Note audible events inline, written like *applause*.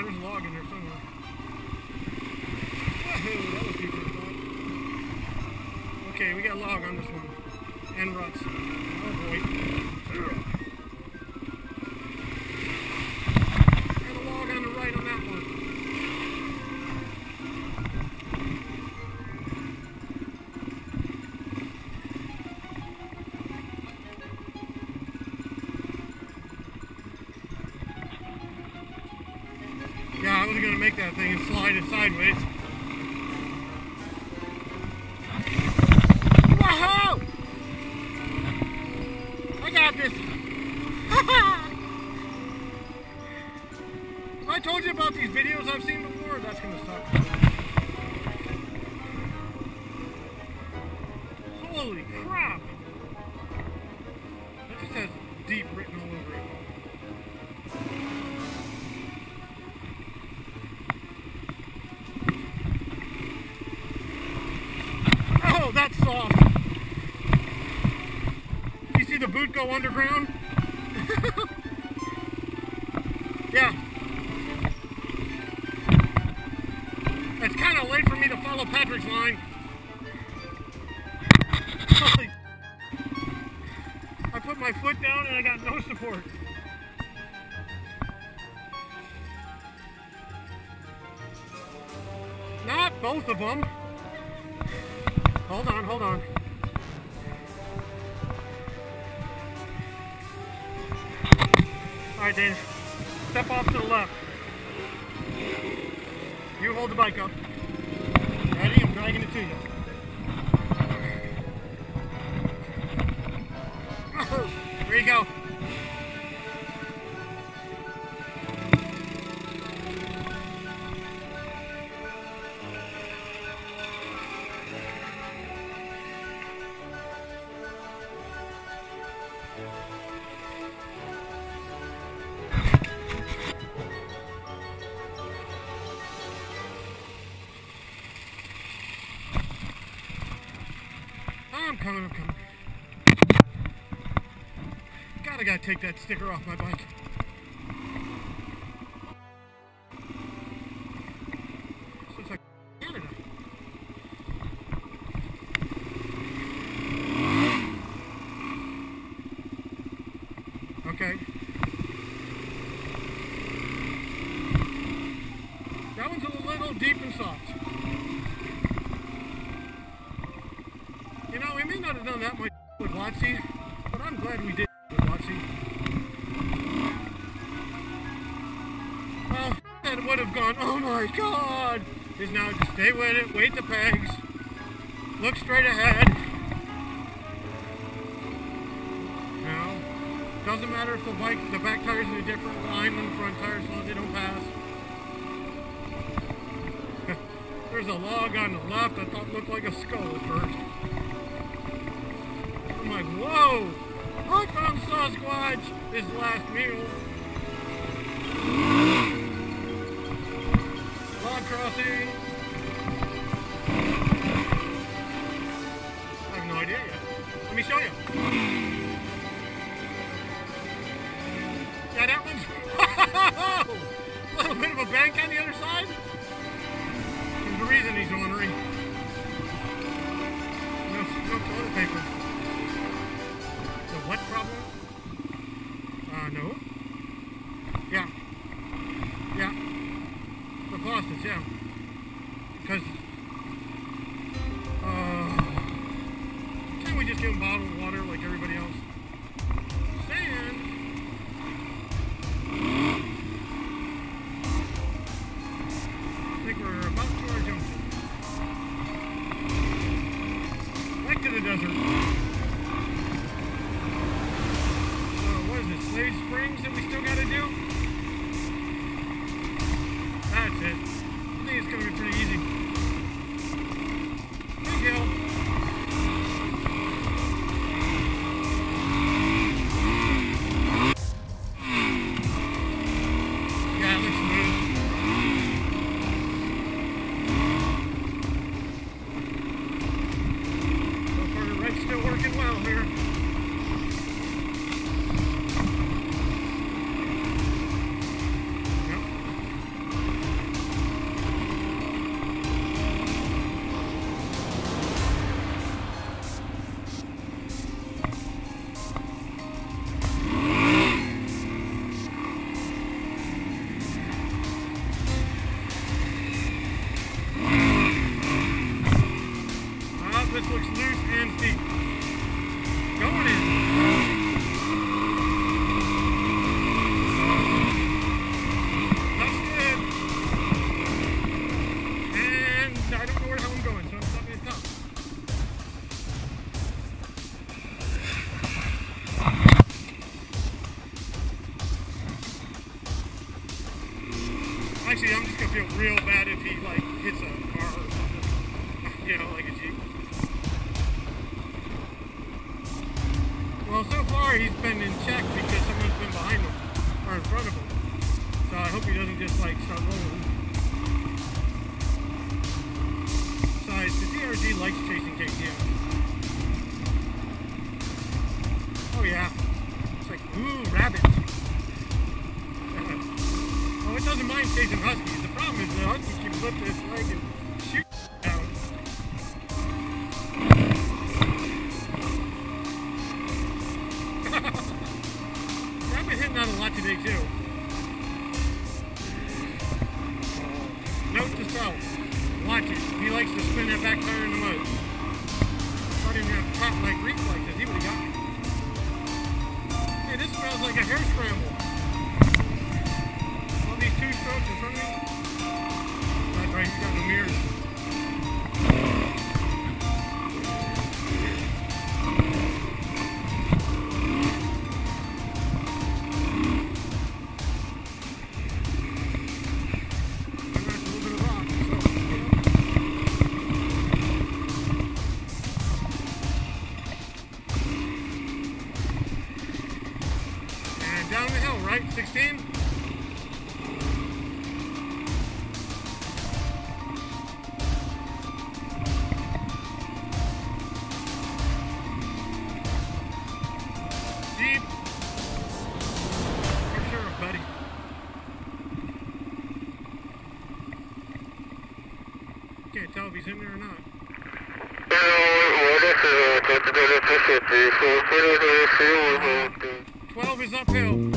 Yeah, there's a log in there somewhere. Wahoo, that was deeper than I thought. Okay, we got a log on this one. And ruts. Oh boy. That thing and slide it sideways. I got this. *laughs* I told you about these videos I've seen before? That's gonna suck. Holy crap! That just has deep written That's soft. You see the boot go underground? *laughs* yeah. It's kind of late for me to follow Patrick's line. *laughs* I put my foot down and I got no support. Not both of them. Hold on, hold on. All right, Dana. Step off to the left. You hold the bike up. Coming. God, I gotta take that sticker off my bike. Okay. That one's a little deep and soft. You know, we may not have done that much with Watsy, but I'm glad we did with Watsy. Well, that would have gone, oh my god! Is now just stay with it, wait the pegs, look straight ahead. Now, doesn't matter if the bike, the back tire's in a different line than the front tire as long they don't pass. *laughs* There's a log on the left thought looked like a skull at first. I'm like, whoa! I found Sasquatch! His last meal. Log crossing. I have no idea yet. Let me show you. Yeah, that one's *laughs* a little bit of a bank on the other side. There's the reason he's wondering. No, no toilet paper. Faucets, yeah. Because, uh, can't we just give them bottled water like everybody else? Sand. I think we're about to our junction. Back to the desert. Uh, what is it, Slade Springs that we still gotta do? If he like hits a car or something. You know, like a jeep. Well, so far he's been in check because someone's been behind him or in front of him. So I hope he doesn't just like start rolling. Besides, the DRZ likes chasing KTM. Oh yeah. It's like, ooh, rabbits. Oh, doesn't mind chasing huskies. The problem is the husky keeps lifting its leg and shoot down. *laughs* I've been hitting that a lot today too. Note to self. Watch it. He likes to spin that back tire in the mud. Thought he didn't have top like reflexes. He would have got me. Hey, this smells like a hare scramble. These two strokes in right, he's got no mirrors. Down the hill, right? 16? Can't tell if he's in there or not. 12 is uphill.